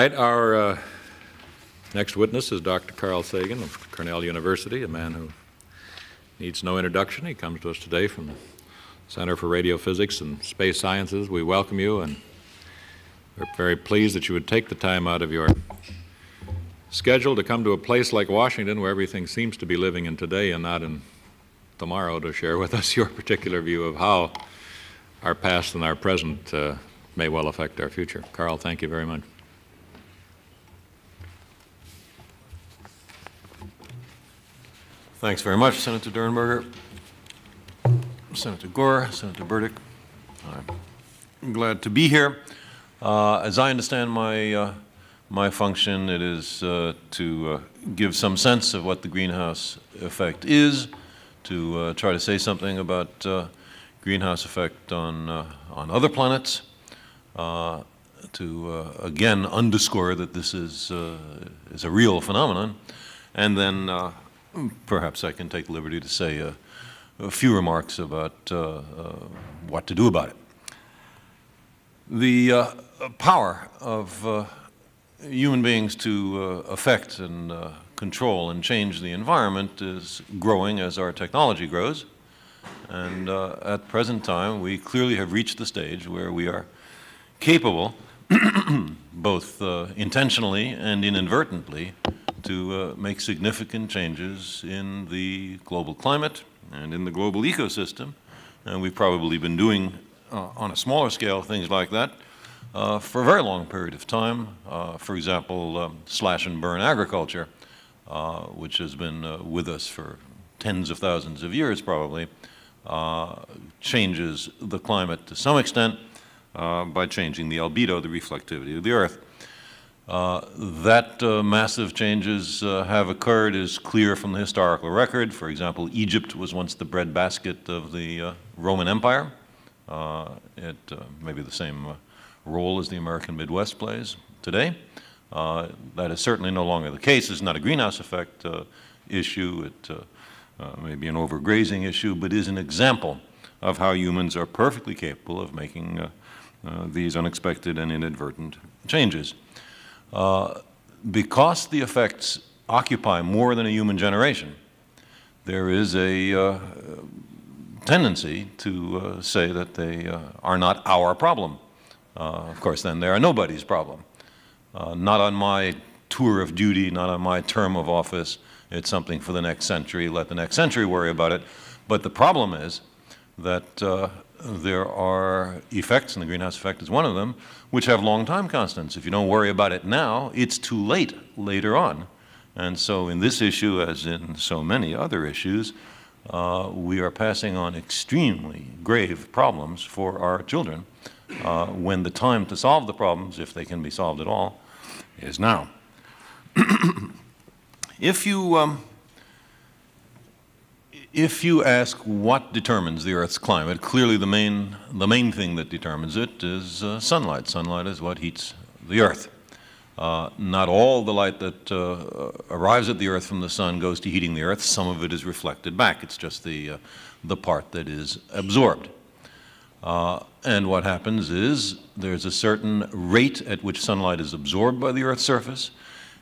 right, our uh, next witness is Dr. Carl Sagan of Cornell University, a man who needs no introduction. He comes to us today from the Center for Radio Physics and Space Sciences. We welcome you and we're very pleased that you would take the time out of your schedule to come to a place like Washington where everything seems to be living in today and not in tomorrow to share with us your particular view of how our past and our present uh, may well affect our future. Carl, thank you very much. Thanks very much, Senator Durenberger, Senator Gore, Senator Burdick. I'm glad to be here. Uh, as I understand my, uh, my function, it is uh, to uh, give some sense of what the greenhouse effect is, to uh, try to say something about uh, greenhouse effect on, on other planets, to again underscore that this is, is a real phenomenon, and then perhaps I can take the liberty to say a, a few remarks about uh, uh, what to do about it. The uh, power of uh, human beings to uh, affect and uh, control and change the environment is growing as our technology grows. And at present time, we clearly have reached the stage where we are capable, both intentionally and inadvertently, to uh, make significant changes in the global climate and in the global ecosystem. And we've probably been doing, uh, on a smaller scale, things like that uh, for a very long period of time. Uh, for example, um, slash and burn agriculture, uh, which has been uh, with us for tens of thousands of years probably, changes the climate to some extent by changing the albedo, the reflectivity of the Earth. Uh, that uh, massive changes uh, have occurred is clear from the historical record. For example, Egypt was once the breadbasket of the uh, Roman Empire. Uh, it may be the same role as the American Midwest plays today. that is certainly no longer the case. It's not a greenhouse effect issue. It may be an overgrazing issue, but is an example of how humans are perfectly capable of making these unexpected and inadvertent changes. Uh, because the effects occupy more than a human generation, there is a uh, tendency to uh, say that they uh, are not our problem. Uh, of course, then they are nobody's problem. not on my tour of duty, not on my term of office. It's something for the next century. Let the next century worry about it. But the problem is that there are effects, and the greenhouse effect is one of them, which have long time constants. If you don't worry about it now, it's too late later on. And so in this issue, as in so many other issues, uh, we are passing on extremely grave problems for our children uh, when the time to solve the problems, if they can be solved at all, is now. if you um, if you ask what determines the Earth's climate, clearly the main, the main thing that determines it is uh, sunlight. Sunlight is what heats the Earth. Uh, not all the light that uh, arrives at the Earth from the sun goes to heating the Earth. Some of it is reflected back. It's just the, uh, the part that is absorbed. Uh, and what happens is there's a certain rate at which sunlight is absorbed by the Earth's surface,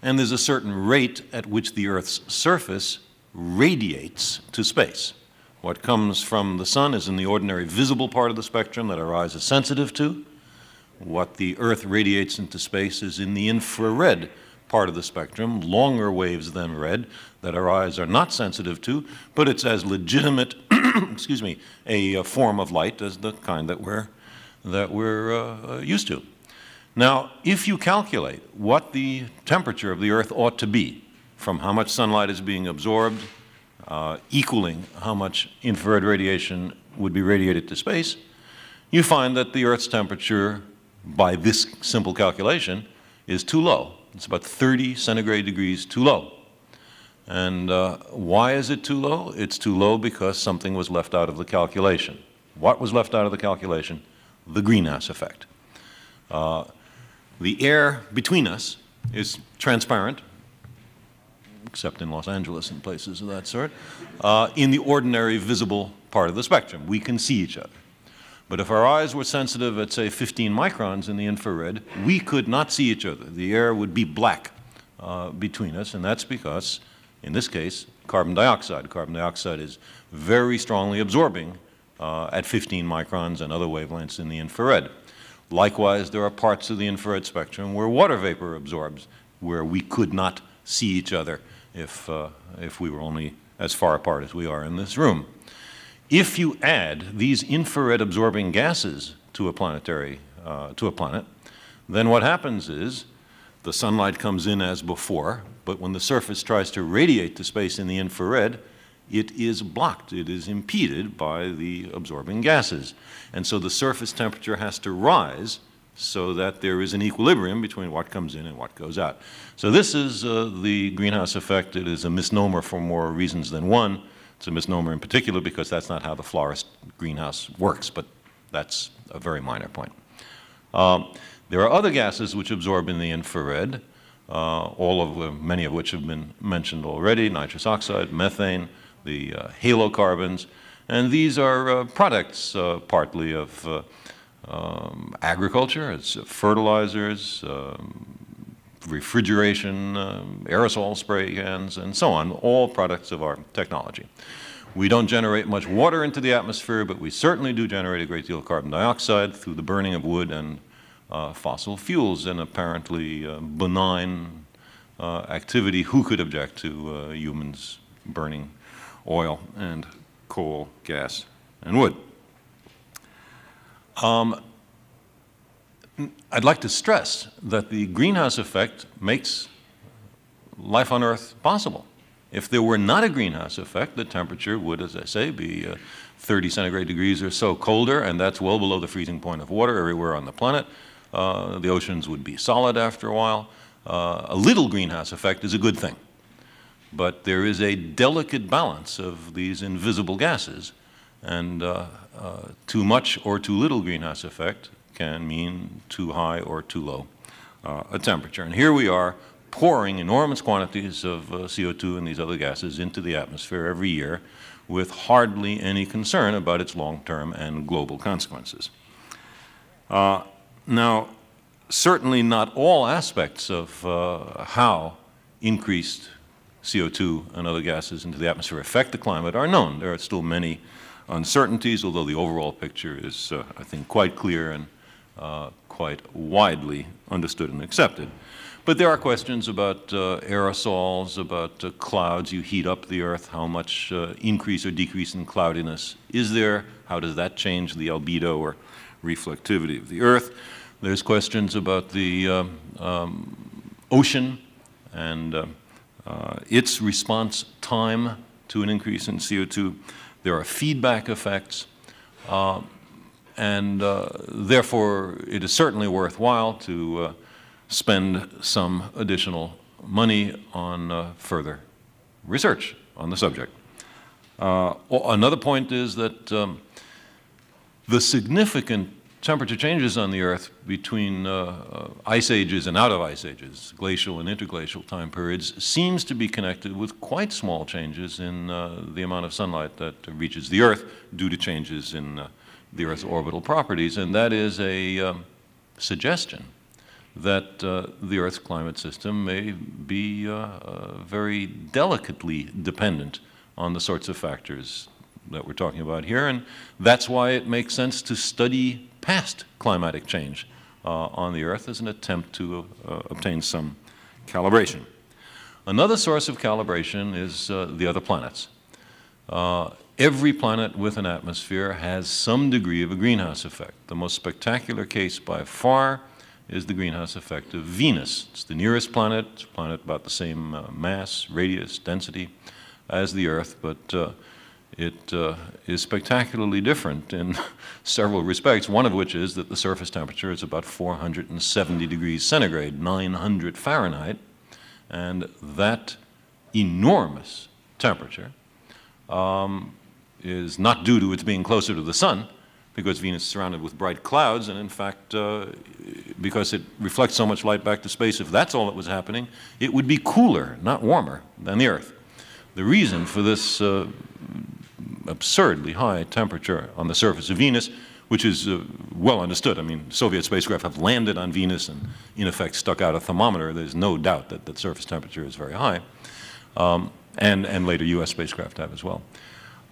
and there's a certain rate at which the Earth's surface radiates to space. What comes from the sun is in the ordinary visible part of the spectrum that our eyes are sensitive to. What the Earth radiates into space is in the infrared part of the spectrum, longer waves than red, that our eyes are not sensitive to, but it's as legitimate, excuse me, a, a, form of light as the kind that we're, that we're uh, used to. Now, if you calculate what the temperature of the Earth ought to be from how much sunlight is being absorbed, uh, equaling how much infrared radiation would be radiated to space, you find that the Earth's temperature, by this simple calculation, is too low. It's about 30 centigrade degrees too low. And uh, why is it too low? It's too low because something was left out of the calculation. What was left out of the calculation? The greenhouse effect. Uh, the air between us is transparent, except in Los Angeles and places of that sort, uh, in the ordinary visible part of the spectrum. We can see each other. But if our eyes were sensitive at, say, 15 microns in the infrared, we could not see each other. The air would be black uh, between us, and that's because, in this case, carbon dioxide. Carbon dioxide is very strongly absorbing uh, at 15 microns and other wavelengths in the infrared. Likewise, there are parts of the infrared spectrum where water vapor absorbs, where we could not see each other if, uh, if we were only as far apart as we are in this room. If you add these infrared absorbing gases to a planetary, uh, to a planet, then what happens is the sunlight comes in as before, but when the surface tries to radiate to space in the infrared, it is blocked, it is impeded by the absorbing gases. And so the surface temperature has to rise so that there is an equilibrium between what comes in and what goes out. So this is uh, the greenhouse effect. It is a misnomer for more reasons than one. It's a misnomer in particular because that's not how the florist greenhouse works, but that's a very minor point. Um, there are other gases which absorb in the infrared, uh, all of them, many of which have been mentioned already, nitrous oxide, methane, the uh, halocarbons, and these are uh, products uh, partly of uh, um, agriculture, it's fertilizers, um, refrigeration, um, aerosol spray cans, and so on, all products of our technology. We don't generate much water into the atmosphere, but we certainly do generate a great deal of carbon dioxide through the burning of wood and uh, fossil fuels, and apparently uh, benign uh, activity. Who could object to uh, humans burning oil and coal, gas, and wood? Um, I'd like to stress that the greenhouse effect makes life on Earth possible. If there were not a greenhouse effect, the temperature would, as I say, be uh, 30 centigrade degrees or so colder, and that's well below the freezing point of water everywhere on the planet. Uh, the oceans would be solid after a while. Uh, a little greenhouse effect is a good thing. But there is a delicate balance of these invisible gases, and uh, too much or too little greenhouse effect can mean too high or too low uh, a temperature. And here we are pouring enormous quantities of uh, CO2 and these other gases into the atmosphere every year with hardly any concern about its long-term and global consequences. Uh, now, certainly not all aspects of uh, how increased CO2 and other gases into the atmosphere affect the climate are known. There are still many uncertainties, although the overall picture is, uh, I think, quite clear and uh, quite widely understood and accepted. But there are questions about uh, aerosols, about uh, clouds. You heat up the Earth. How much uh, increase or decrease in cloudiness is there? How does that change the albedo or reflectivity of the Earth? There's questions about the um, um, ocean and uh, uh, its response time to an increase in CO2. There are feedback effects. Uh, and uh, therefore, it is certainly worthwhile to uh, spend some additional money on uh, further research on the subject. Uh, another point is that um, the significant temperature changes on the Earth between uh, uh, ice ages and out of ice ages, glacial and interglacial time periods, seems to be connected with quite small changes in uh, the amount of sunlight that reaches the Earth due to changes in uh, the Earth's orbital properties. And that is a um, suggestion that uh, the Earth's climate system may be uh, very delicately dependent on the sorts of factors that we're talking about here. And that's why it makes sense to study past climatic change uh, on the Earth as an attempt to uh, obtain some calibration. Another source of calibration is uh, the other planets. Uh, every planet with an atmosphere has some degree of a greenhouse effect. The most spectacular case by far is the greenhouse effect of Venus. It's the nearest planet, it's a planet about the same uh, mass, radius, density as the Earth, but uh, it uh, is spectacularly different in several respects, one of which is that the surface temperature is about 470 degrees centigrade, 900 Fahrenheit, and that enormous temperature um, is not due to its being closer to the sun, because Venus is surrounded with bright clouds, and in fact, uh, because it reflects so much light back to space, if that's all that was happening, it would be cooler, not warmer, than the Earth. The reason for this uh, absurdly high temperature on the surface of Venus which is uh, well understood. I mean, Soviet spacecraft have landed on Venus and, in effect, stuck out a thermometer. There's no doubt that, that surface temperature is very high. Um, and, and later U.S. spacecraft have as well.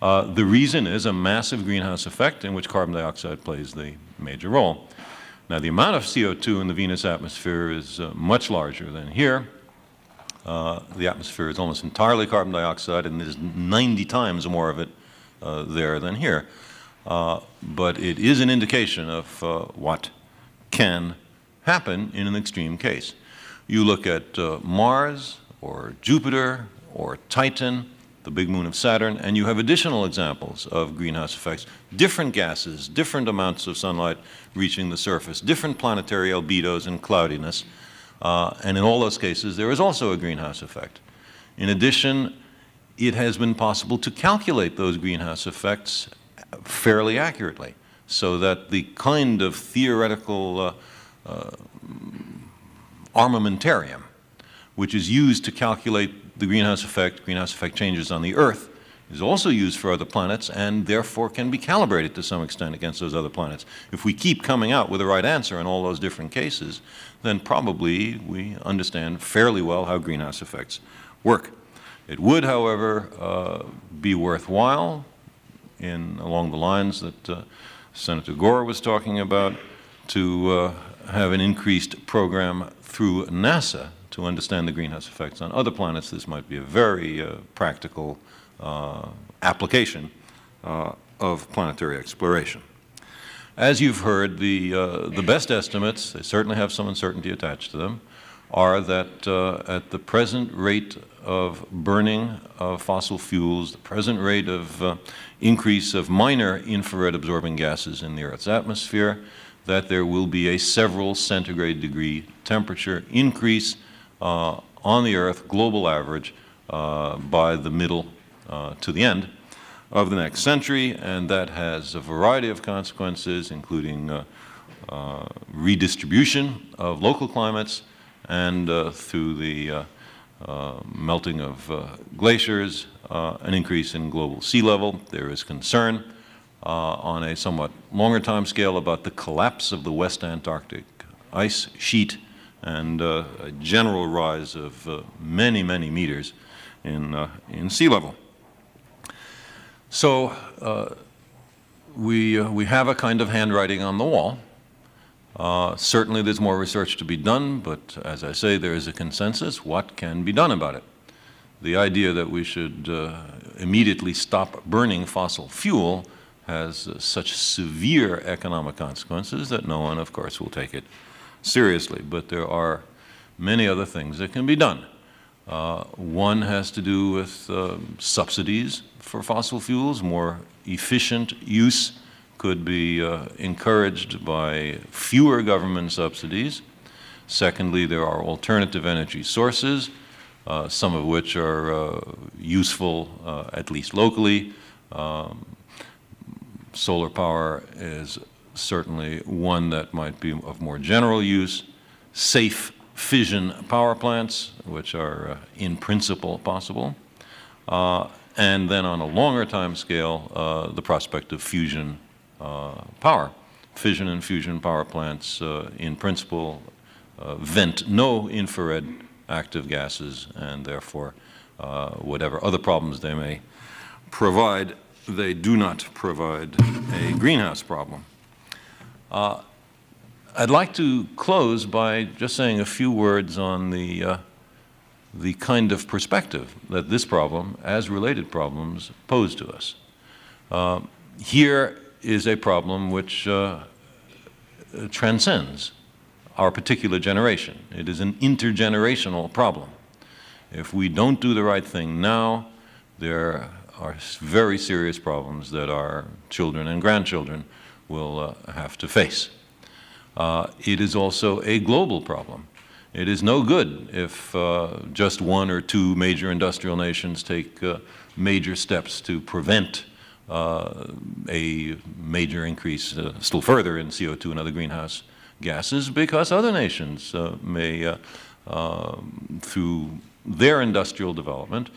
Uh, the reason is a massive greenhouse effect in which carbon dioxide plays the major role. Now, the amount of CO2 in the Venus atmosphere is uh, much larger than here. Uh, the atmosphere is almost entirely carbon dioxide, and there's 90 times more of it there than here. Uh, but it is an indication of uh, what can happen in an extreme case. You look at uh, Mars or Jupiter or Titan, the big moon of Saturn, and you have additional examples of greenhouse effects. Different gases, different amounts of sunlight reaching the surface, different planetary albedos and cloudiness, uh, and in all those cases there is also a greenhouse effect. In addition, it has been possible to calculate those greenhouse effects fairly accurately so that the kind of theoretical uh, uh, armamentarium which is used to calculate the greenhouse effect, greenhouse effect changes on the Earth, is also used for other planets and therefore can be calibrated to some extent against those other planets. If we keep coming out with the right answer in all those different cases, then probably we understand fairly well how greenhouse effects work. It would, however, uh, be worthwhile in along the lines that uh, Senator Gore was talking about to uh, have an increased program through NASA to understand the greenhouse effects on other planets. This might be a very uh, practical uh, application of planetary exploration. As you've heard, the, uh, the best estimates, they certainly have some uncertainty attached to them, are that at the present rate of burning of fossil fuels, the present rate of uh, increase of minor infrared absorbing gases in the Earth's atmosphere, that there will be a several centigrade degree temperature increase uh, on the Earth, global average, uh, by the middle uh, to the end of the next century, and that has a variety of consequences, including uh, uh, redistribution of local climates and through the uh, melting of uh, glaciers, uh, an increase in global sea level. There is concern on a somewhat longer time scale about the collapse of the West Antarctic ice sheet and a general rise of many, many meters in, in sea level. So we, uh, we have a kind of handwriting on the wall. Uh, certainly there's more research to be done, but as I say, there is a consensus. What can be done about it? The idea that we should uh, immediately stop burning fossil fuel has uh, such severe economic consequences that no one, of course, will take it seriously. But there are many other things that can be done. Uh, one has to do with um, subsidies for fossil fuels, more efficient use could be uh, encouraged by fewer government subsidies. Secondly, there are alternative energy sources, uh, some of which are uh, useful, uh, at least locally. Um, solar power is certainly one that might be of more general use. Safe fission power plants, which are uh, in principle possible. Uh, and then on a longer time scale, the prospect of fusion uh, power. Fission and fusion power plants, uh, in principle, uh, vent no infrared active gases, and therefore, whatever other problems they may provide, they do not provide a greenhouse problem. Uh, I'd like to close by just saying a few words on the, uh, the kind of perspective that this problem, as related problems, pose to us. Uh, here is a problem which uh, transcends our particular generation. It is an intergenerational problem. If we don't do the right thing now, there are very serious problems that our children and grandchildren will uh, have to face. Uh, it is also a global problem. It is no good if uh, just one or two major industrial nations take uh, major steps to prevent a major increase uh, still further in CO2 and other greenhouse gases because other nations uh, may, um, through their industrial development,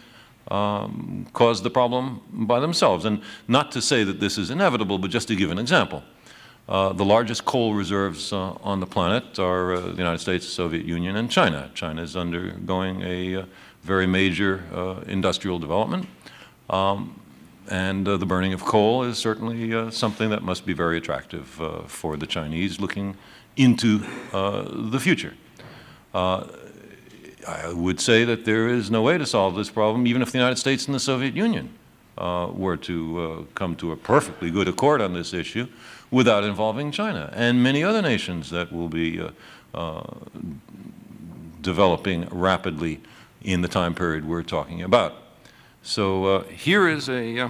um, cause the problem by themselves. And not to say that this is inevitable, but just to give an example. Uh, the largest coal reserves uh, on the planet are uh, the United States, Soviet Union, and China. China is undergoing a uh, very major uh, industrial development. Um, and uh, the burning of coal is certainly uh, something that must be very attractive uh, for the Chinese looking into uh, the future. Uh, I would say that there is no way to solve this problem, even if the United States and the Soviet Union uh, were to come to a perfectly good accord on this issue without involving China and many other nations that will be developing rapidly in the time period we're talking about. So uh, here is a, uh,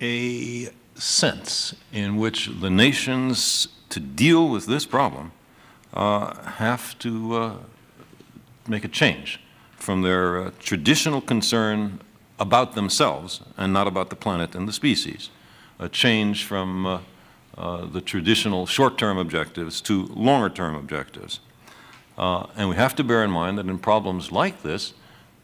a sense in which the nations, to deal with this problem, uh, have to uh, make a change from their uh, traditional concern about themselves and not about the planet and the species, a change from uh, the traditional short-term objectives to longer-term objectives. And we have to bear in mind that in problems like this,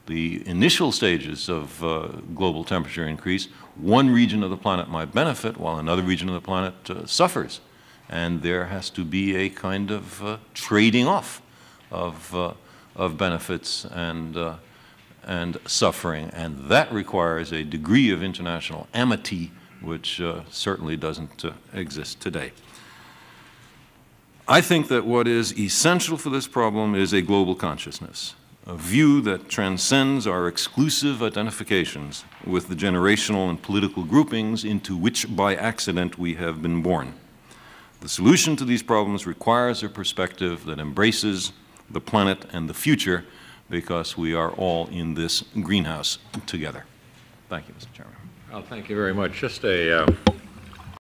the initial stages of uh, global temperature increase, one region of the planet might benefit while another region of the planet uh, suffers. And there has to be a kind of uh, trading off of, uh, of benefits and, uh, and suffering. And that requires a degree of international amity which uh, certainly doesn't exist today. I think that what is essential for this problem is a global consciousness, a view that transcends our exclusive identifications with the generational and political groupings into which by accident we have been born. The solution to these problems requires a perspective that embraces the planet and the future because we are all in this greenhouse together. Thank you, Mr. Chairman. Well, thank you very much. Just a, uh,